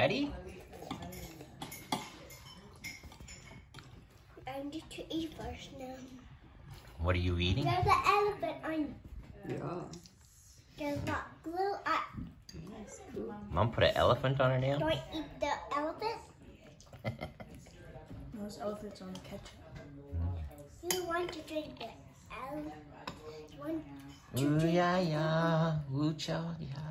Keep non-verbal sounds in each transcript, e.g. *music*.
Patty? I need to eat first now. What are you eating? There's an elephant on. Yeah. There's not glue. I That's cool. Mom put an elephant on her nail? don't eat the elephant. *laughs* Those elephants on the ketchup. You want to drink the elephant? You want Ooh yeah yeah, ooh chow yeah.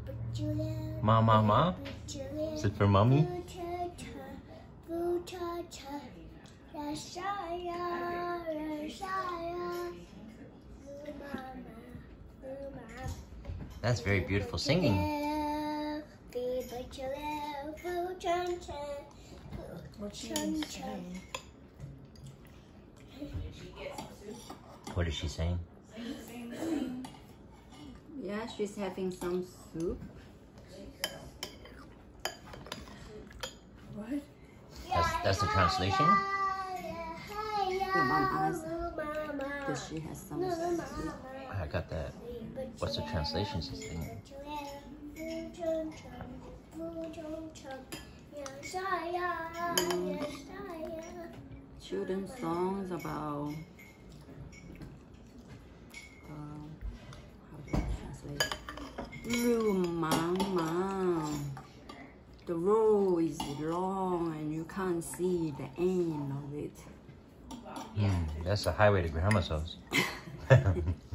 bee, boo chillin'. ma ma ma? Is it for mommy? That's very beautiful singing. What's she saying? What is she saying? Yeah, she's having some soup. What? That's, that's the translation? Your mom asked that she has some soup. I got that. What's the translation she's saying? Mm. Children's songs about uh, how do I translate? Room. The road is long and you can't see the end of it. Hmm, that's the highway to grandma's house. *laughs*